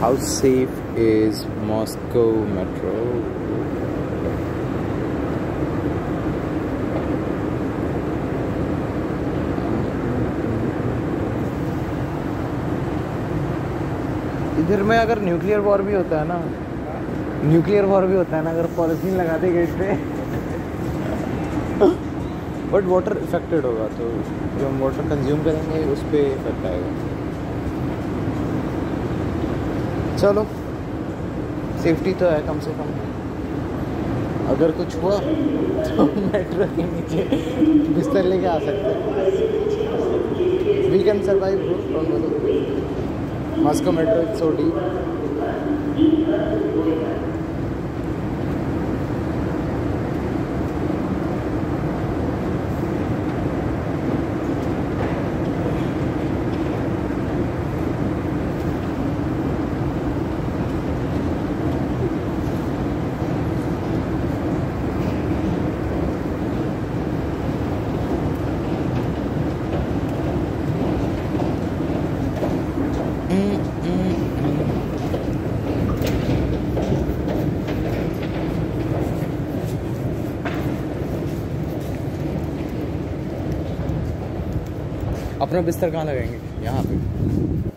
how safe is Moscow metro? इधर में अगर न्यूक्लियर वॉर भी होता है ना न्यूक्लियर वॉर भी होता है ना, अगर पॉलिथीन लगा दी गेट पे बट वाटर इफेक्टेड होगा तो जो हम वाटर कंज्यूम करेंगे, उस पर इफ़ेक्ट आएगा चलो। सेफ्टी तो है कम से कम। अगर कुछ हुआ तो मेट्रो के नीचे बिस्तर लेके आ सकते we can survive don't worry Moscow metro it's so deep अपना बिस्तर कहाँ लगाएँगे? यहाँ पे।